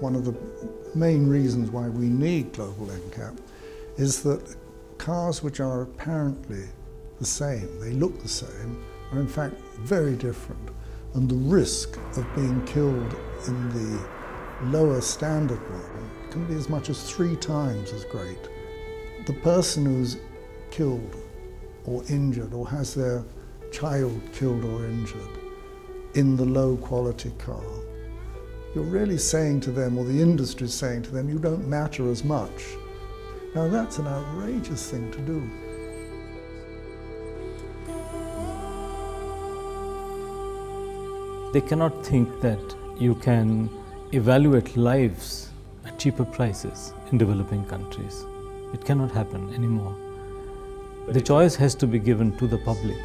one of the main reasons why we need global NCAP is that cars which are apparently the same, they look the same, are in fact very different. And the risk of being killed in the lower standard one can be as much as three times as great. The person who's killed or injured or has their child killed or injured in the low quality car, you're really saying to them, or the industry is saying to them, you don't matter as much. Now that's an outrageous thing to do. They cannot think that you can evaluate lives at cheaper prices in developing countries. It cannot happen anymore. The choice has to be given to the public.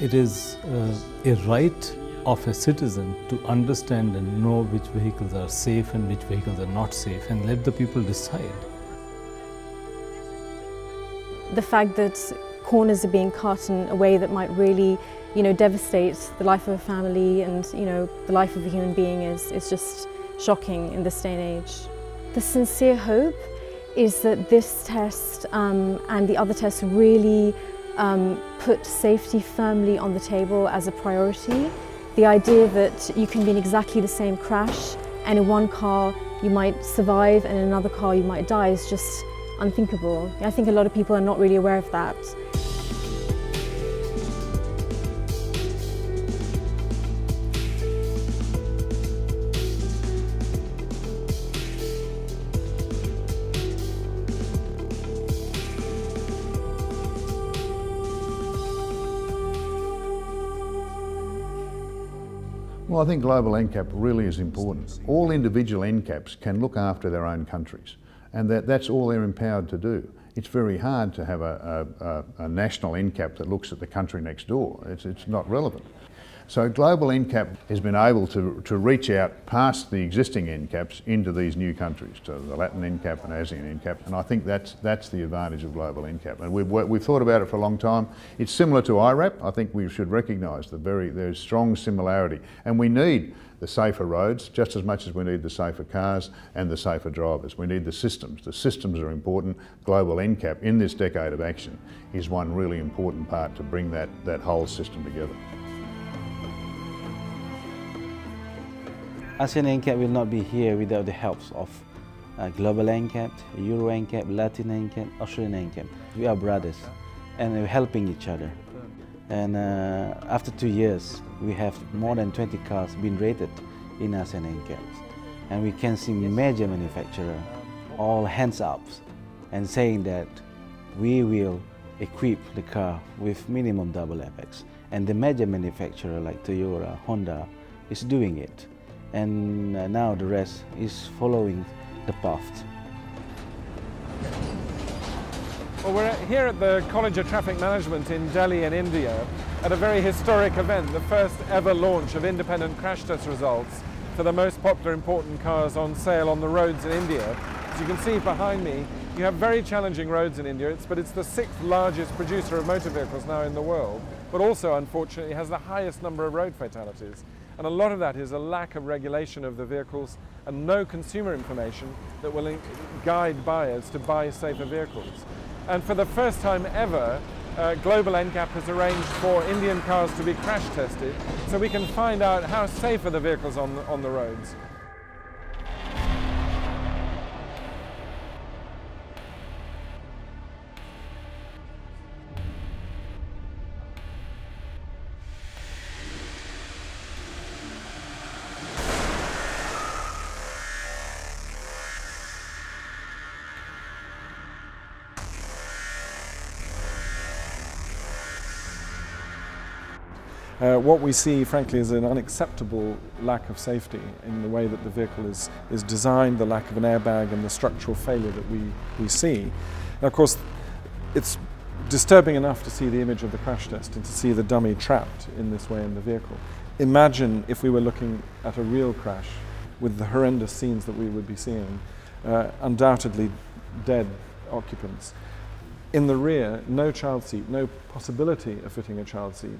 It is uh, a right of a citizen to understand and know which vehicles are safe and which vehicles are not safe and let the people decide. The fact that corners are being cut in a way that might really you know, devastate the life of a family and you know, the life of a human being is, is just shocking in this day and age. The sincere hope is that this test um, and the other tests really um, put safety firmly on the table as a priority. The idea that you can be in exactly the same crash and in one car you might survive and in another car you might die is just unthinkable. I think a lot of people are not really aware of that. Well, I think global NCAP really is important. All individual NCAPs can look after their own countries, and that, that's all they're empowered to do. It's very hard to have a, a, a national NCAP that looks at the country next door. It's, it's not relevant. So Global NCAP has been able to, to reach out past the existing NCAPs into these new countries, to the Latin NCAP and ASEAN NCAP, and I think that's, that's the advantage of Global NCAP. And we've, we've thought about it for a long time. It's similar to IRAP. I think we should recognise the very, there's strong similarity. And we need the safer roads just as much as we need the safer cars and the safer drivers. We need the systems. The systems are important. Global NCAP in this decade of action is one really important part to bring that, that whole system together. ASEAN NCAP will not be here without the help of uh, Global NCAP, Euro NCAP, Latin NCAP, Australian NCAP. We are brothers and we're helping each other. And uh, after two years, we have more than 20 cars being rated in ASEAN NCAPs. And we can see major manufacturer all hands up and saying that we will equip the car with minimum double apex. And the major manufacturer like Toyota, Honda is doing it and uh, now the rest is following the path. Well, we're here at the College of Traffic Management in Delhi in India at a very historic event, the first ever launch of independent crash test results for the most popular important cars on sale on the roads in India. As you can see behind me, you have very challenging roads in India, it's, but it's the sixth largest producer of motor vehicles now in the world, but also unfortunately has the highest number of road fatalities. And a lot of that is a lack of regulation of the vehicles and no consumer information that will guide buyers to buy safer vehicles. And for the first time ever, uh, Global NCAP has arranged for Indian cars to be crash tested so we can find out how safe are the vehicles on the, on the roads. Uh, what we see, frankly, is an unacceptable lack of safety in the way that the vehicle is, is designed, the lack of an airbag and the structural failure that we, we see. Now, of course, it's disturbing enough to see the image of the crash test and to see the dummy trapped in this way in the vehicle. Imagine if we were looking at a real crash with the horrendous scenes that we would be seeing, uh, undoubtedly dead occupants. In the rear, no child seat, no possibility of fitting a child seat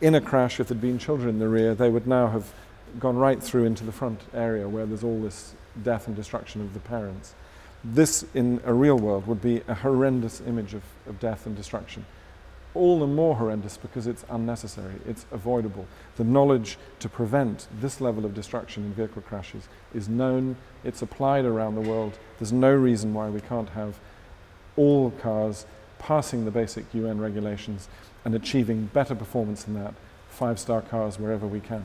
in a crash, if there'd been children in the rear, they would now have gone right through into the front area where there's all this death and destruction of the parents. This, in a real world, would be a horrendous image of, of death and destruction. All the more horrendous because it's unnecessary, it's avoidable. The knowledge to prevent this level of destruction in vehicle crashes is known, it's applied around the world. There's no reason why we can't have all cars passing the basic UN regulations and achieving better performance than that, five-star cars wherever we can.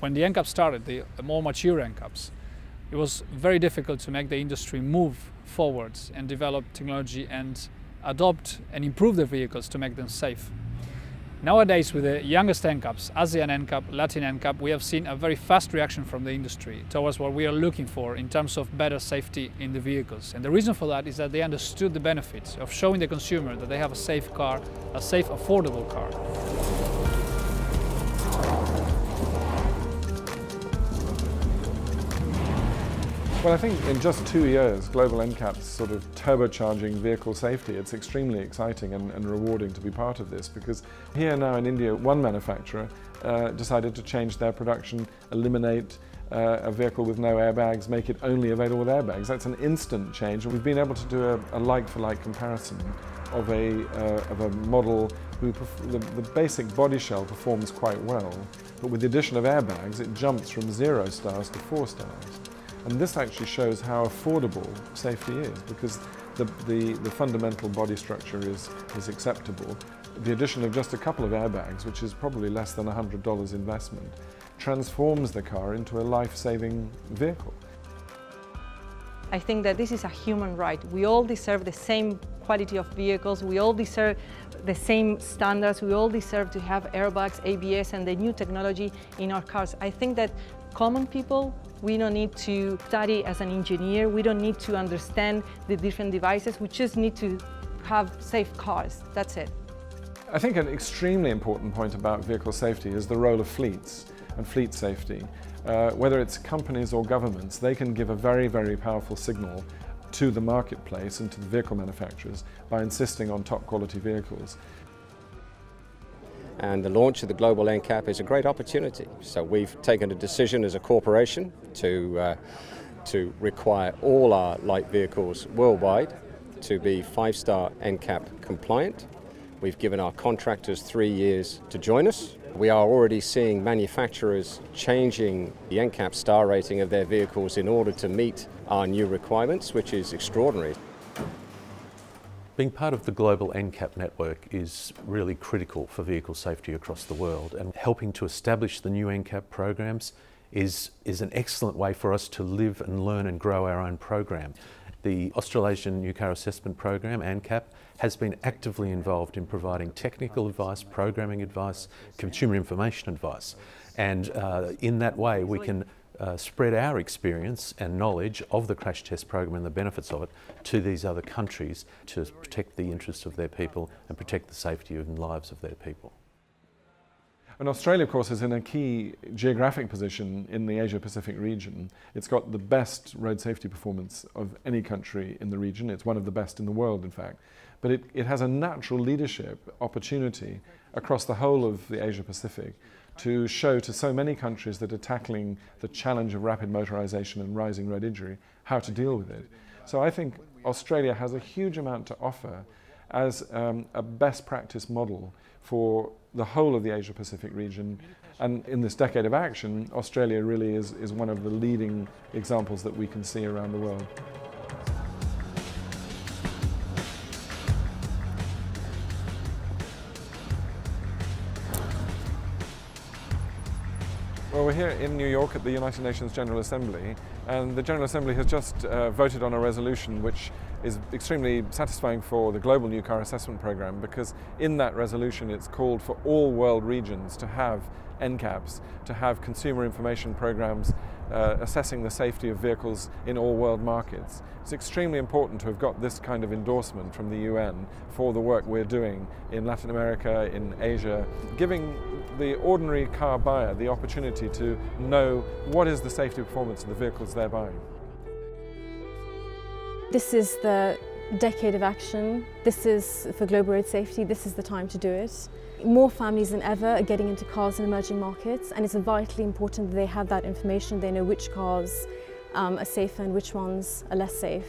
When the NCAP started, the more mature NCAPs, it was very difficult to make the industry move forwards and develop technology and adopt and improve their vehicles to make them safe. Nowadays, with the youngest NCAPs, ASEAN NCAP, Latin NCAP, we have seen a very fast reaction from the industry towards what we are looking for in terms of better safety in the vehicles. And the reason for that is that they understood the benefits of showing the consumer that they have a safe car, a safe, affordable car. Well, I think in just two years, Global NCAP's sort of turbocharging vehicle safety, it's extremely exciting and, and rewarding to be part of this because here now in India, one manufacturer uh, decided to change their production, eliminate uh, a vehicle with no airbags, make it only available with airbags. That's an instant change. And we've been able to do a, a like-for-like -like comparison of a, uh, of a model who the, the basic body shell performs quite well, but with the addition of airbags, it jumps from zero stars to four stars. And this actually shows how affordable safety is because the, the, the, fundamental body structure is, is acceptable. The addition of just a couple of airbags, which is probably less than $100 investment, transforms the car into a life-saving vehicle. I think that this is a human right. We all deserve the same quality of vehicles, we all deserve the same standards, we all deserve to have airbags, ABS and the new technology in our cars. I think that common people we don't need to study as an engineer. We don't need to understand the different devices. We just need to have safe cars. That's it. I think an extremely important point about vehicle safety is the role of fleets and fleet safety. Uh, whether it's companies or governments, they can give a very, very powerful signal to the marketplace and to the vehicle manufacturers by insisting on top quality vehicles and the launch of the Global NCAP is a great opportunity. So we've taken a decision as a corporation to, uh, to require all our light vehicles worldwide to be five-star NCAP compliant. We've given our contractors three years to join us. We are already seeing manufacturers changing the NCAP star rating of their vehicles in order to meet our new requirements, which is extraordinary. Being part of the global NCAP network is really critical for vehicle safety across the world and helping to establish the new NCAP programs is, is an excellent way for us to live and learn and grow our own program. The Australasian New Car Assessment Program, ANCAP, has been actively involved in providing technical advice, programming advice, consumer information advice. And uh, in that way we can uh, spread our experience and knowledge of the crash test program and the benefits of it to these other countries to protect the interests of their people and protect the safety and lives of their people. And Australia, of course, is in a key geographic position in the Asia-Pacific region. It's got the best road safety performance of any country in the region. It's one of the best in the world, in fact. But it, it has a natural leadership opportunity across the whole of the Asia-Pacific to show to so many countries that are tackling the challenge of rapid motorization and rising road injury how to deal with it. So I think Australia has a huge amount to offer as um, a best practice model for the whole of the Asia Pacific region. And in this decade of action, Australia really is, is one of the leading examples that we can see around the world. Well, we're here in New York at the United Nations General Assembly, and the General Assembly has just uh, voted on a resolution which is extremely satisfying for the global new car assessment program because in that resolution it's called for all world regions to have NCAPs, to have consumer information programs uh, assessing the safety of vehicles in all world markets. It's extremely important to have got this kind of endorsement from the UN for the work we're doing in Latin America, in Asia, giving the ordinary car buyer the opportunity to know what is the safety performance of the vehicles they're buying. This is the decade of action. This is for global road safety, this is the time to do it. More families than ever are getting into cars in emerging markets and it's vitally important that they have that information, they know which cars um, are safer and which ones are less safe.